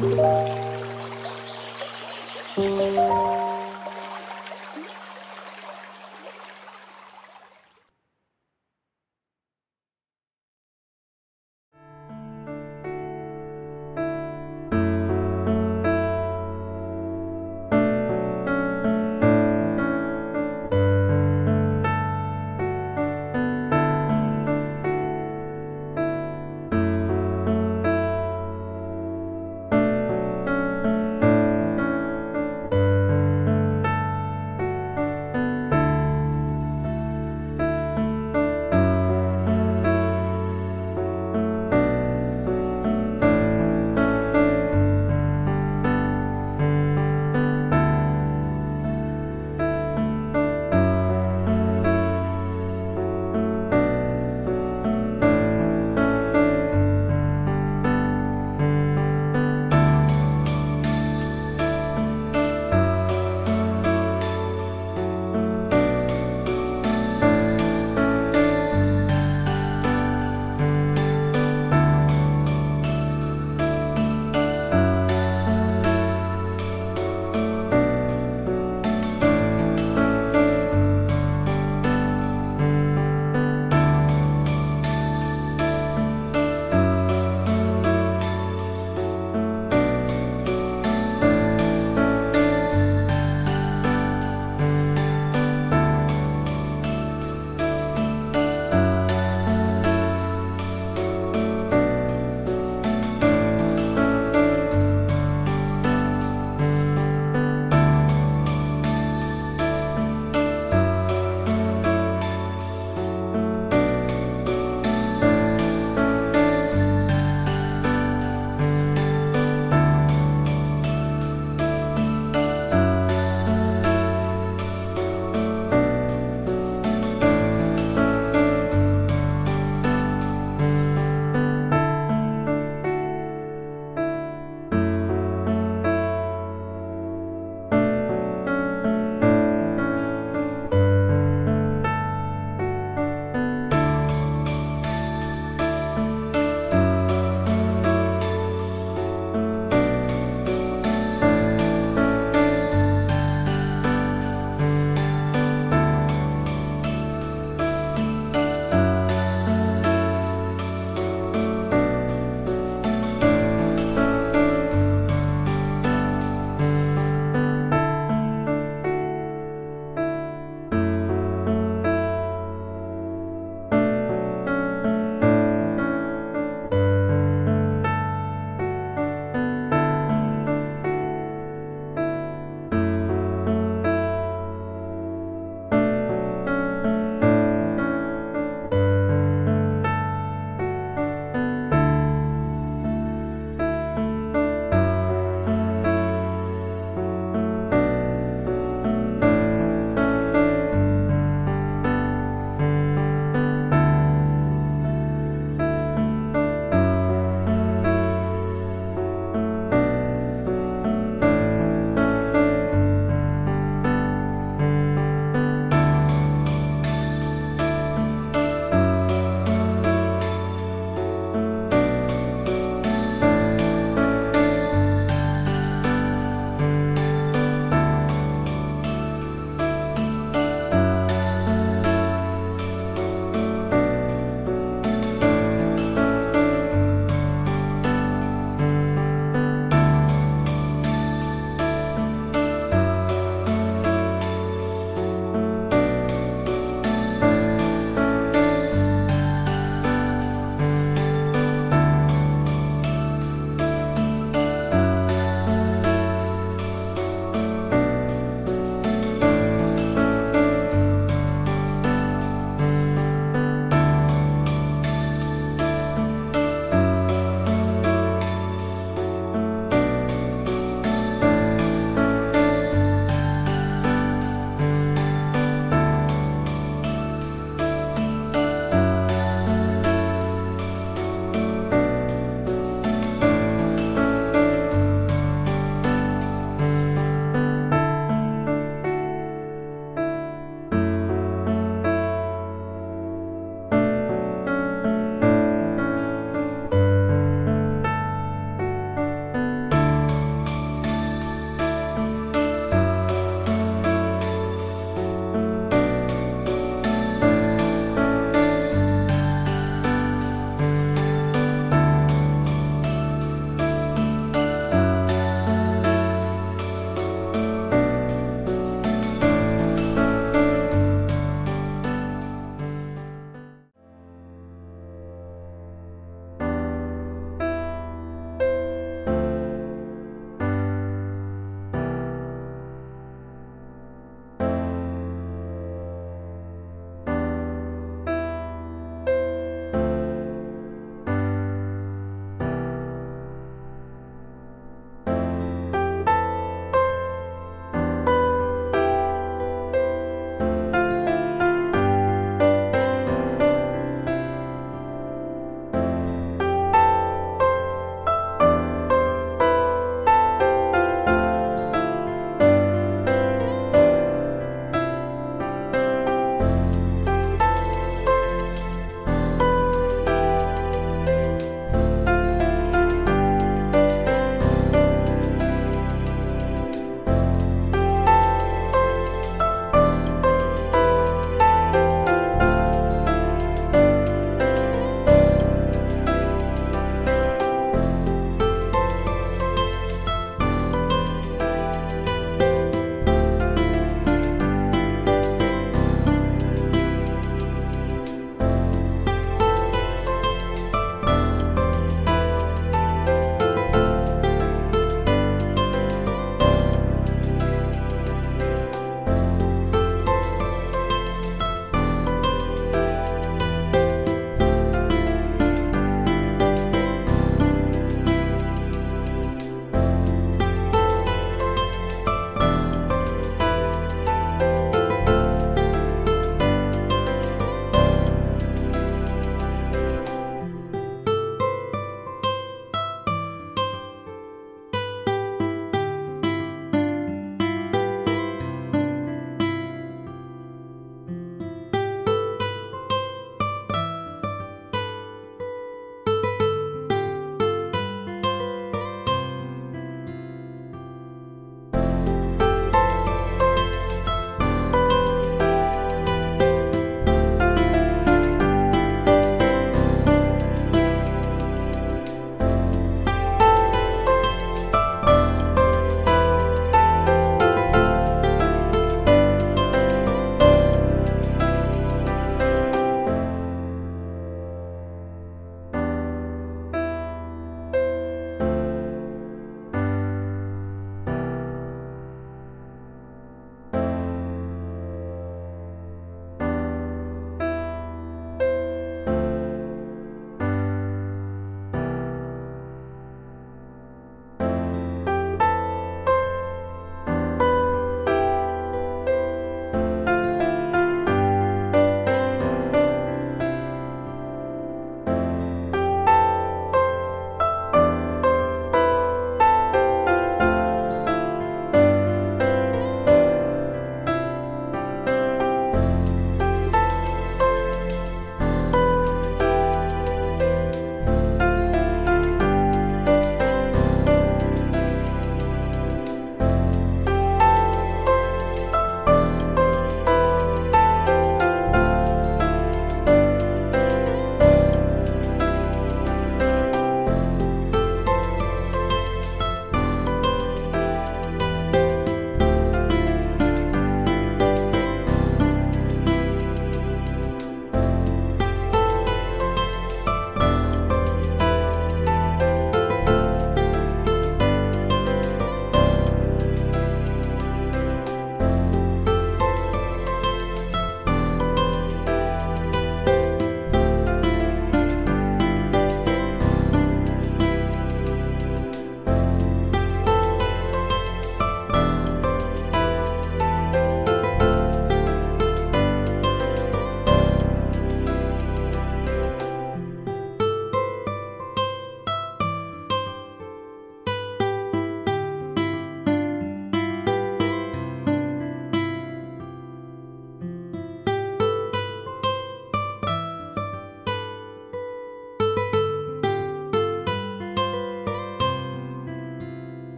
Música